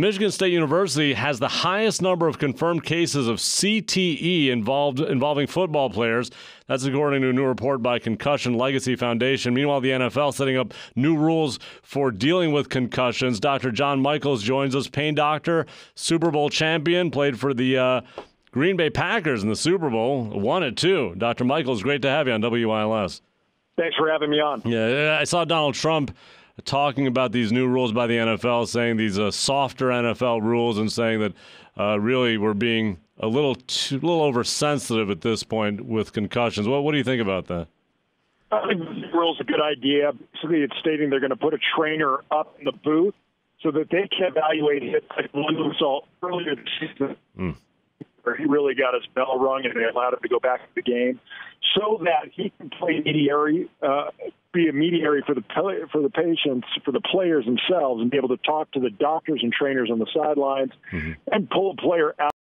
Michigan State University has the highest number of confirmed cases of CTE involved involving football players. That's according to a new report by Concussion Legacy Foundation. Meanwhile, the NFL setting up new rules for dealing with concussions. Dr. John Michels joins us, pain doctor, Super Bowl champion, played for the uh, Green Bay Packers in the Super Bowl, won it too. Dr. Michels, great to have you on WILS. Thanks for having me on. Yeah, I saw Donald Trump talking about these new rules by the NFL, saying these uh, softer NFL rules, and saying that uh, really we're being a little too, a little oversensitive at this point with concussions. What what do you think about that? I think the rule's a good idea. Basically, it's stating they're going to put a trainer up in the booth so that they can evaluate hits like one result earlier this season. Mm where he really got his bell rung and they allowed him to go back to the game, so that he can play mediary, uh, be a mediary for the for the patients, for the players themselves, and be able to talk to the doctors and trainers on the sidelines, mm-hmm. and pull a player out.